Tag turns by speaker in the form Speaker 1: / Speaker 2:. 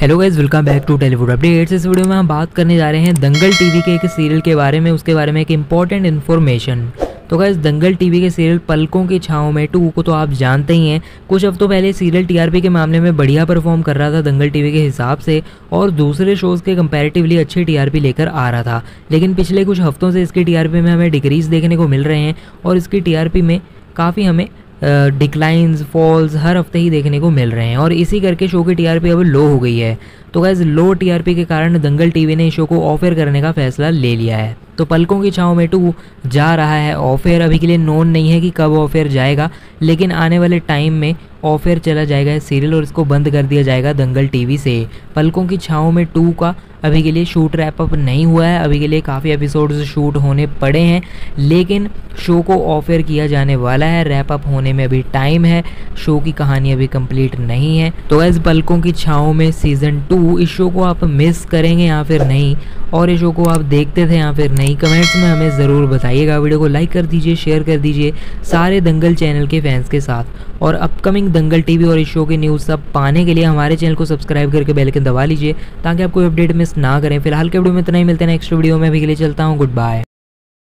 Speaker 1: Hello guys welcome back to Tellywood updates इस video में हम बात करने जा रहे हैं दंगल टीवी के एक सीरियल के बारे में, उसके बारे में एक इंपॉर्टेंट इन्फॉर्मेशन तो गाइज़ दंगल टीवी के सीरियल पलकों की छाँव में टू को तो आप जानते ही हैं। कुछ हफ्तों पहले सीरियल टीआरपी के मामले में बढ़िया परफॉर्म कर रहा था दंगल टीवी के हिसाब से, और दूसरे शोज़ के कंपैरेटिवली अच्छे टीआरपी लेकर आ रहा था। लेकिन पिछले कुछ हफ्तों से इसकी टीआरपी में हमें डिक्रीज देखने को मिल रहे हैं, और इसकी टीआरपी में काफ़ी हमें डिक्लाइंस फॉल्स हर हफ़्ते ही देखने को मिल रहे हैं। और इसी करके शो की टीआरपी अब लो हो गई है। तो गैस लो टीआरपी के कारण दंगल टीवी ने इस शो को ऑफ़र करने का फैसला ले लिया है। तो पलकों की छाँव में टू जा रहा है ऑफ़र अभी के लिए नोन नहीं है कि कब ऑफ़र जाएगा, लेकिन आने वाले टाइम में ऑफ़र चला जाएगा इस सीरियल और इसको बंद कर दिया जाएगा दंगल टीवी से। पलकों की छाँव में टू का अभी के लिए शूट रैप अप नहीं हुआ है। अभी के लिए काफ़ी एपिसोड्स शूट होने पड़े हैं, लेकिन शो को ऑफ़र किया जाने वाला है। रैप अप होने में अभी टाइम है। शो की कहानी अभी कंप्लीट नहीं है। तो एज पलकों की छाँव में सीज़न टू इस शो को आप मिस करेंगे या फिर नहीं? और इस शो को आप देखते थे या फिर नहीं? कमेंट्स में हमें ज़रूर बताइएगा। वीडियो को लाइक कर दीजिए शेयर कर दीजिए सारे दंगल चैनल के फैंस के साथ। और अपकमिंग दंगल टीवी और इस शो की न्यूज़ सब पाने के लिए हमारे चैनल को सब्सक्राइब करके बेल के दबा लीजिए, ताकि आप कोई अपडेट मिस ना करें। फ़िलहाल के वीडियो में इतना ही। मिलते हैं नेक्स्ट वीडियो में। अभी के लिए चलता हूँ। Good bye